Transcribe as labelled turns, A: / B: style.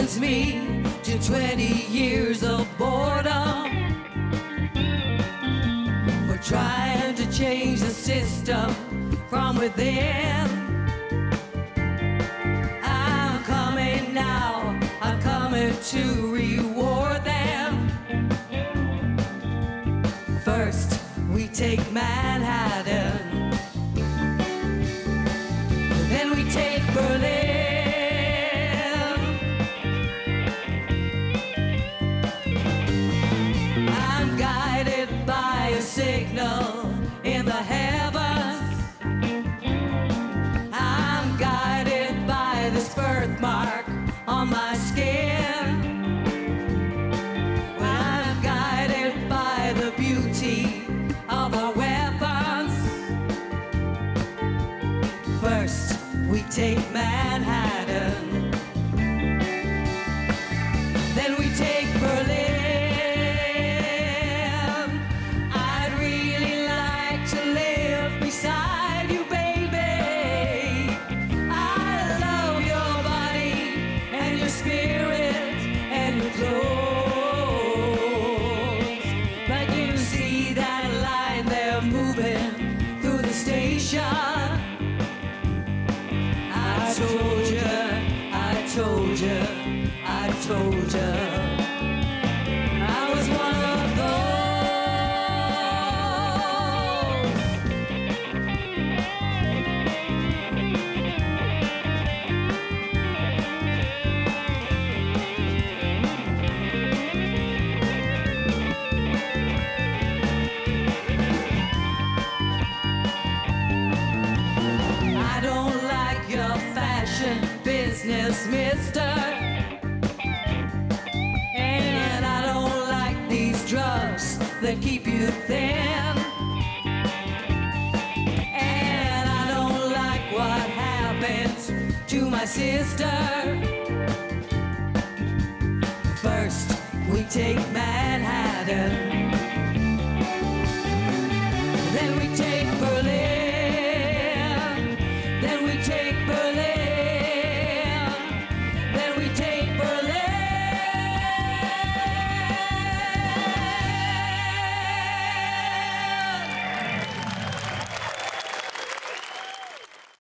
A: sentence me to 20 years of boredom for trying to change the system from within. I'm coming now, I'm coming to reward them. First, we take Manhattan, signal in the heavens. I'm guided by this birthmark on my skin. I'm guided by the beauty of our weapons. First, we take Manhattan. I told you, I told you, I told you. Fashion business, mister. And I don't like these drugs that keep you thin. And I don't like what happened to my sister. First, we take Manhattan.